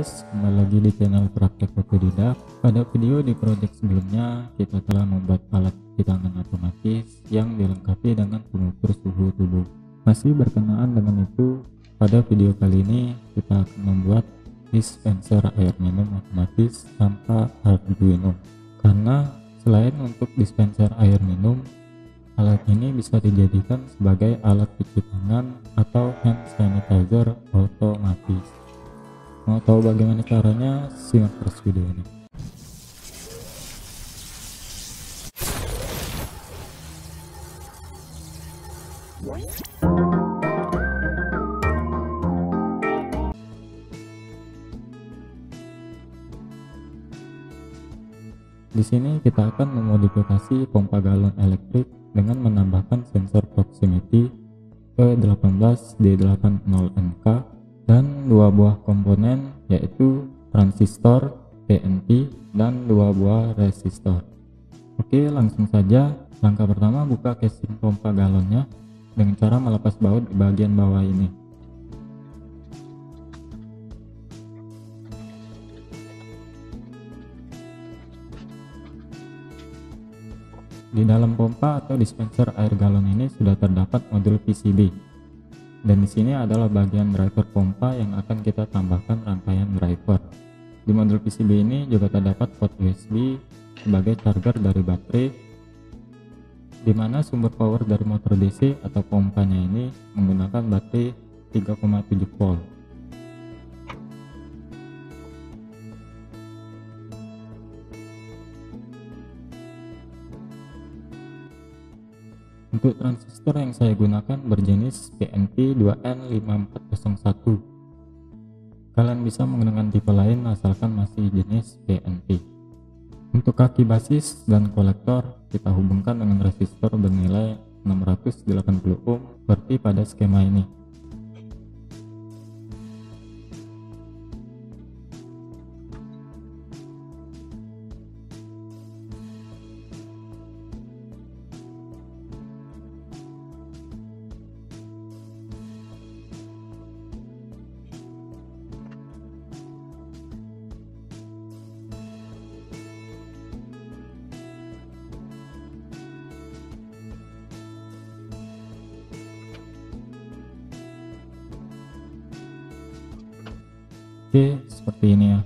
guys, kembali lagi di channel Praktek Otodidak. Pada video di project sebelumnya, kita telah membuat alat cuci tangan otomatis yang dilengkapi dengan pengukur suhu tubuh. Masih berkenaan dengan itu, pada video kali ini kita akan membuat dispenser air minum otomatis tanpa Arduino. Karena selain untuk dispenser air minum, alat ini bisa dijadikan sebagai alat cuci tangan atau hand sanitizer otomatis. Mau tahu bagaimana caranya? Simak terus video ini. Di sini kita akan memodifikasi pompa galon elektrik dengan menambahkan sensor proximity ke 18D80NK dan dua buah komponen yaitu transistor PNP dan dua buah resistor. Oke langsung saja. Langkah pertama buka casing pompa galonnya dengan cara melepas baut di bagian bawah ini. Di dalam pompa atau dispenser air galon ini sudah terdapat modul PCB dan di sini adalah bagian driver pompa yang akan kita tambahkan rangkaian driver. Di modul PCB ini juga terdapat port USB sebagai charger dari baterai di mana sumber power dari motor DC atau pompanya ini menggunakan baterai 3,7 volt Untuk transistor yang saya gunakan berjenis PNP 2N5401. Kalian bisa menggunakan tipe lain asalkan masih jenis PNP. Untuk kaki basis dan kolektor kita hubungkan dengan resistor bernilai 680 ohm seperti pada skema ini. Oke, seperti ini ya.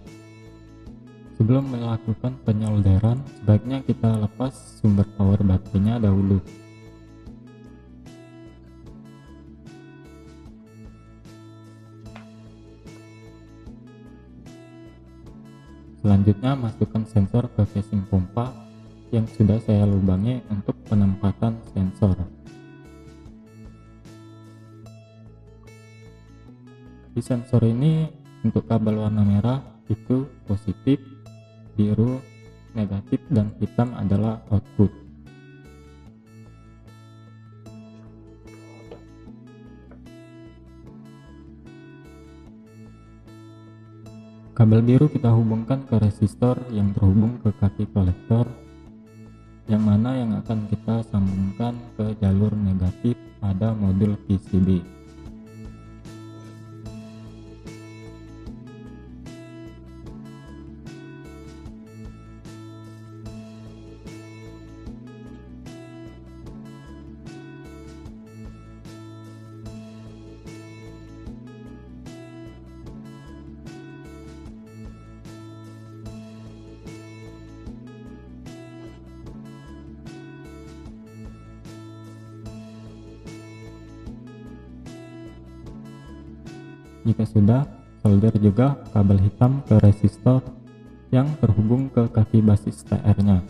Sebelum melakukan penyolderan, sebaiknya kita lepas sumber power baterainya dahulu. Selanjutnya masukkan sensor ke casing pompa yang sudah saya lubangi untuk penempatan sensor. Di sensor ini untuk kabel warna merah itu positif biru negatif dan hitam adalah output. Kabel biru kita hubungkan ke resistor yang terhubung ke kaki kolektor yang mana yang akan kita sambungkan ke jalur negatif pada modul PCB Jika sudah, solder juga kabel hitam ke resistor yang terhubung ke kaki basis TR-nya.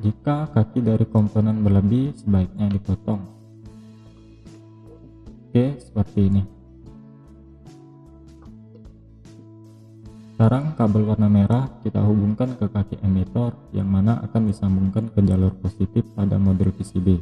Jika kaki dari komponen berlebih, sebaiknya dipotong. Oke, seperti ini. Sekarang kabel warna merah kita hubungkan ke kaki emitor yang mana akan disambungkan ke jalur positif pada modul PCB.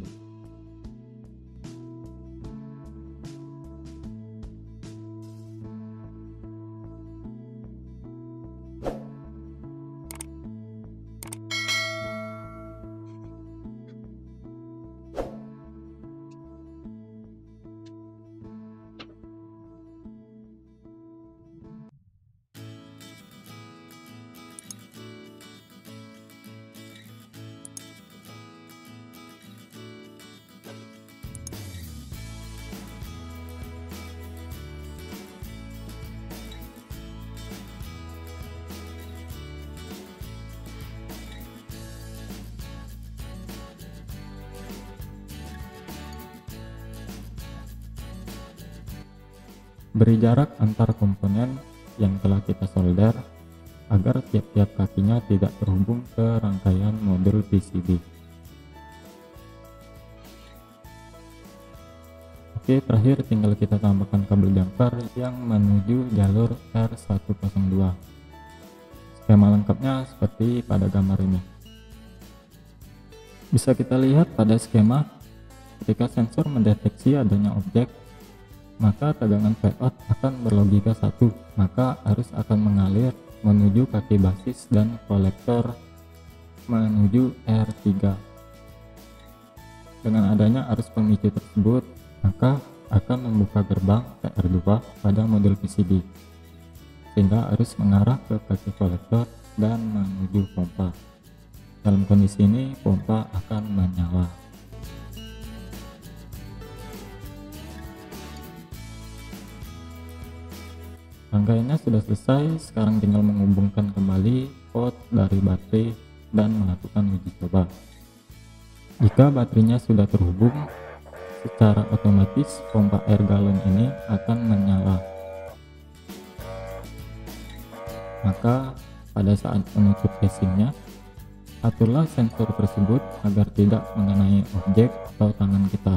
Beri jarak antar komponen yang telah kita solder agar tiap-tiap kakinya tidak terhubung ke rangkaian modul PCB. Oke, terakhir tinggal kita tambahkan kabel jumper yang menuju jalur R102. Skema lengkapnya seperti pada gambar ini. Bisa kita lihat pada skema, ketika sensor mendeteksi adanya objek maka tegangan Vout akan berlogika satu, maka arus akan mengalir menuju kaki basis dan kolektor menuju R3. Dengan adanya arus pemicu tersebut, maka akan membuka gerbang R2 pada modul PCB, sehingga arus mengarah ke kaki kolektor dan menuju pompa. Dalam kondisi ini, pompa akan menyala. Rangkaiannya sudah selesai, sekarang tinggal menghubungkan kembali pot dari baterai dan melakukan uji coba. Jika baterainya sudah terhubung, secara otomatis pompa air galon ini akan menyala. Maka pada saat menutup casingnya, aturlah sensor tersebut agar tidak mengenai objek atau tangan kita.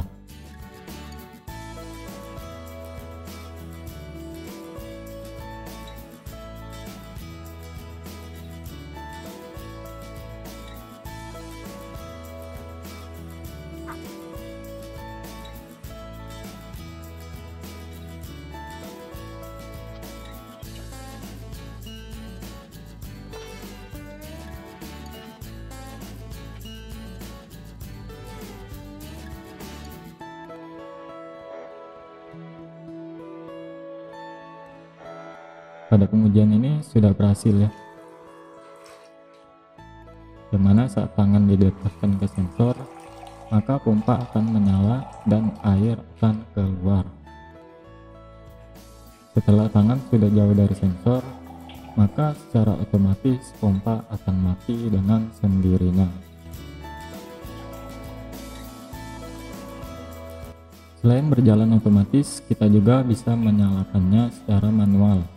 Pada pengujian ini sudah berhasil ya. Di mana saat tangan didekatkan ke sensor maka pompa akan menyala dan air akan keluar. Setelah tangan sudah jauh dari sensor maka secara otomatis pompa akan mati dengan sendirinya. Selain berjalan otomatis, kita juga bisa menyalakannya secara manual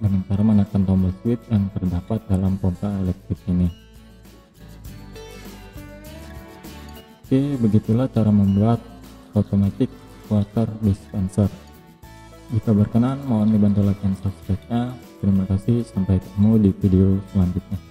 dengan cara menekan tombol switch yang terdapat dalam pompa elektrik ini. Oke, begitulah cara membuat automatic water dispenser. Jika berkenan, mohon dibantu like dan subscribe-nya. Terima kasih, sampai ketemu di video selanjutnya.